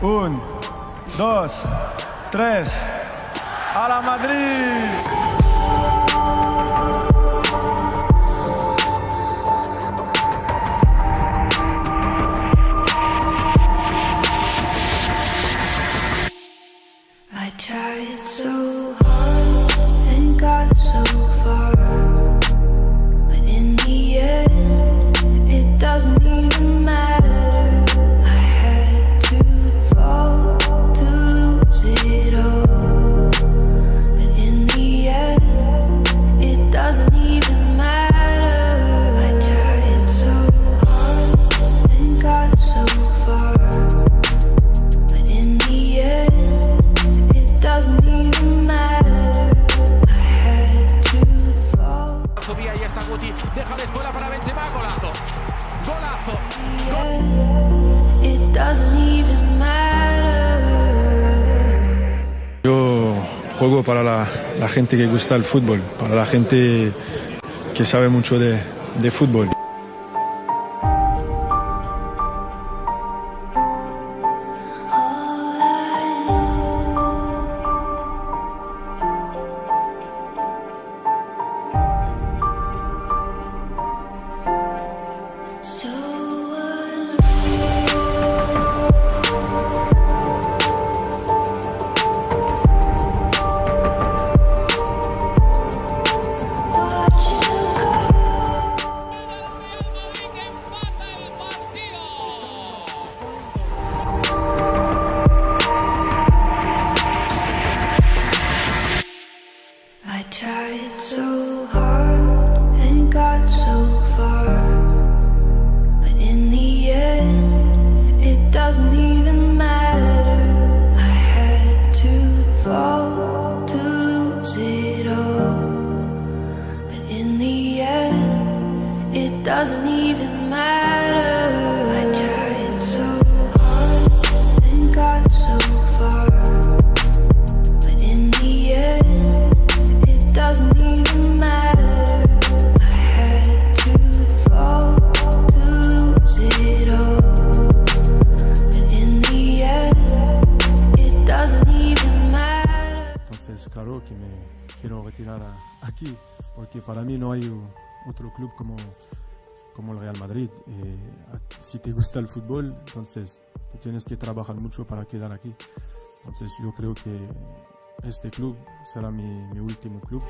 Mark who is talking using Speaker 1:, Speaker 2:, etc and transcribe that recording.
Speaker 1: Un, dos, tres. ¡Hala Madrid!
Speaker 2: I tried
Speaker 3: Yo juego para la, la gente que gusta el fútbol, para la gente que sabe mucho de, de fútbol.
Speaker 2: So doesn't even matter. I tried so hard and got so far. But in the end, it doesn't even matter. I had to fall to lose it all. But in the end, it doesn't even matter.
Speaker 3: Claro que me quiero retirar aquí, porque para mí no hay otro club como, como el Real Madrid. Eh, si te gusta el fútbol, entonces tienes que trabajar mucho para quedar aquí. Entonces yo creo que este club será mi último club.